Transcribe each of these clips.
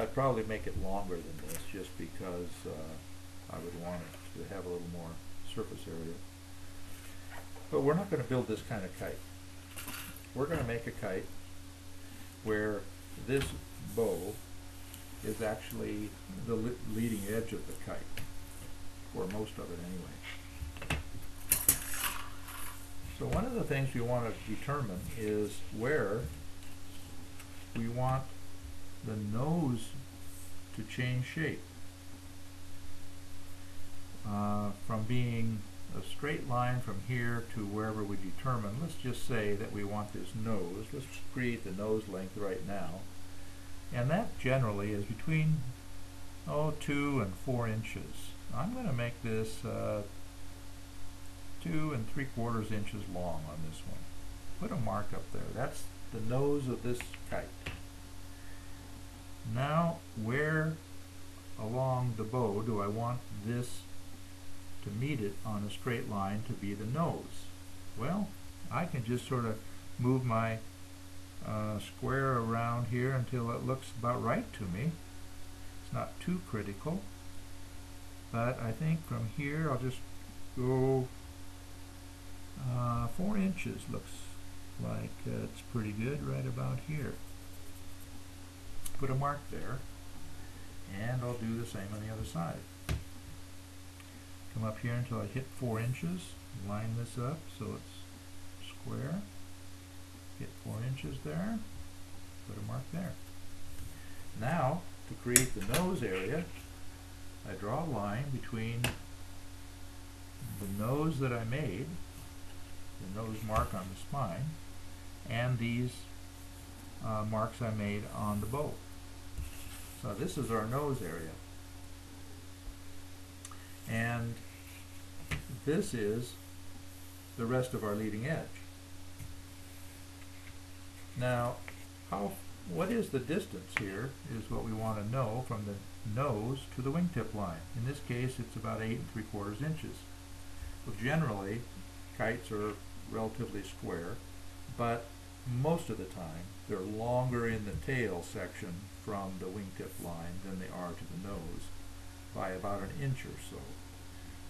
I'd probably make it longer than this just because uh, I would want it to have a little more surface area. But we're not going to build this kind of kite. We're going to make a kite where this bow is actually the le leading edge of the kite, or most of it anyway. So one of the things we want to determine is where we want the nose to change shape uh, from being a straight line from here to wherever we determine. Let's just say that we want this nose. Let's create the nose length right now. And that generally is between, oh, two and four inches. I'm going to make this uh, two and three quarters inches long on this one. Put a mark up there. That's the nose of this kite. Now, where along the bow do I want this to meet it on a straight line to be the nose? Well, I can just sort of move my uh, square around here until it looks about right to me. It's not too critical, but I think from here I'll just go uh, four inches looks like uh, it's pretty good right about here. Put a mark there, and I'll do the same on the other side. Come up here until I hit four inches, line this up so it's square Get four inches there, put a mark there. Now, to create the nose area, I draw a line between the nose that I made, the nose mark on the spine, and these uh, marks I made on the bow. So this is our nose area. And this is the rest of our leading edge. Now, how, what is the distance here is what we want to know from the nose to the wingtip line. In this case, it's about 8 and 3 quarters inches. Well, generally, kites are relatively square, but most of the time, they're longer in the tail section from the wingtip line than they are to the nose by about an inch or so.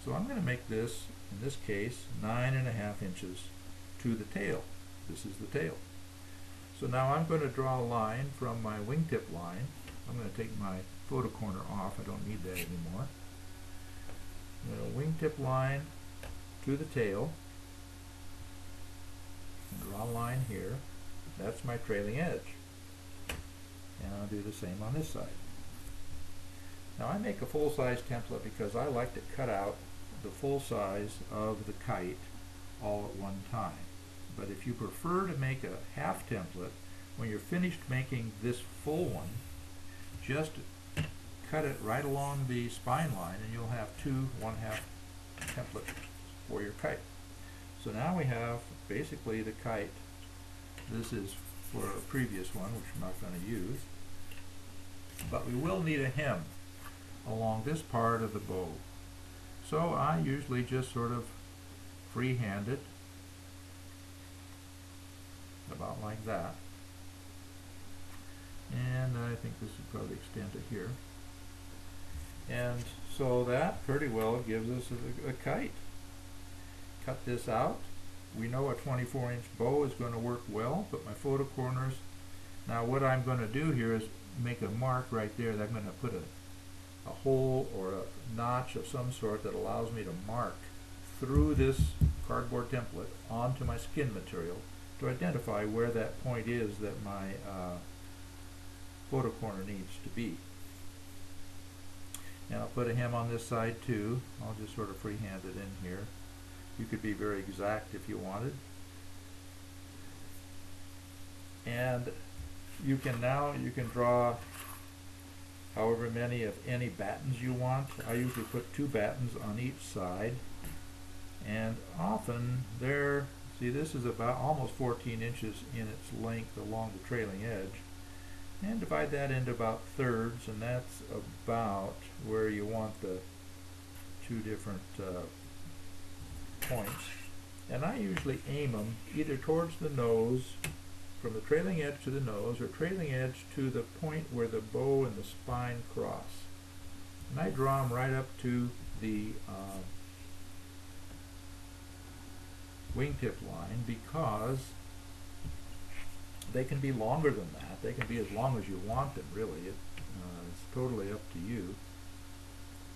So I'm going to make this, in this case, nine and a half inches to the tail. This is the tail. So now I'm going to draw a line from my wingtip line. I'm going to take my photo corner off. I don't need that anymore. I'm going to wingtip line to the tail. Draw a line here. That's my trailing edge. And I'll do the same on this side. Now I make a full-size template because I like to cut out the full size of the kite all at one time. But if you prefer to make a half template, when you're finished making this full one, just cut it right along the spine line and you'll have two one-half templates for your kite. So now we have basically the kite. This is for a previous one, which I'm not going to use. But we will need a hem along this part of the bow. So I usually just sort of freehand it about like that. And I think this would probably extend to here. And so that pretty well gives us a, a kite. Cut this out. We know a 24 inch bow is going to work well, but my photo corners. Now what I'm going to do here is make a mark right there that I'm going to put a, a hole or a notch of some sort that allows me to mark through this cardboard template onto my skin material to identify where that point is that my uh, photo corner needs to be. And I'll put a hem on this side too. I'll just sort of freehand it in here. You could be very exact if you wanted. And you can now, you can draw however many of any battens you want. I usually put two battens on each side. And often they're See, this is about almost 14 inches in its length along the trailing edge. And divide that into about thirds, and that's about where you want the two different uh, points. And I usually aim them either towards the nose from the trailing edge to the nose or trailing edge to the point where the bow and the spine cross. And I draw them right up to the uh, wingtip line because they can be longer than that. They can be as long as you want them, really. It, uh, it's totally up to you.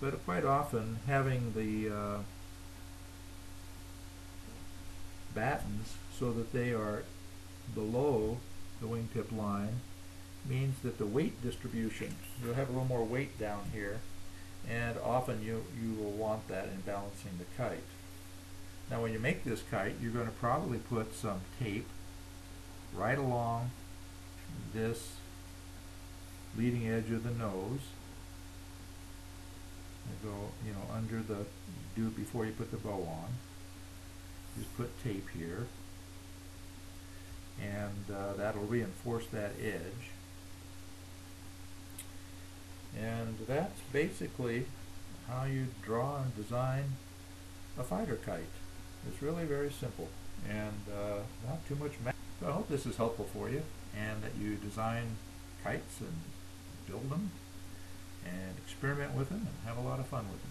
But quite often, having the uh, battens so that they are below the wingtip line means that the weight distribution, you'll have a little more weight down here, and often you, you will want that in balancing the kite. Now when you make this kite, you're going to probably put some tape right along this leading edge of the nose. And go, you know, under the, do it before you put the bow on. Just put tape here. And uh, that'll reinforce that edge. And that's basically how you draw and design a fighter kite. It's really very simple and uh, not too much math. So I hope this is helpful for you and that you design kites and build them and experiment with them and have a lot of fun with them.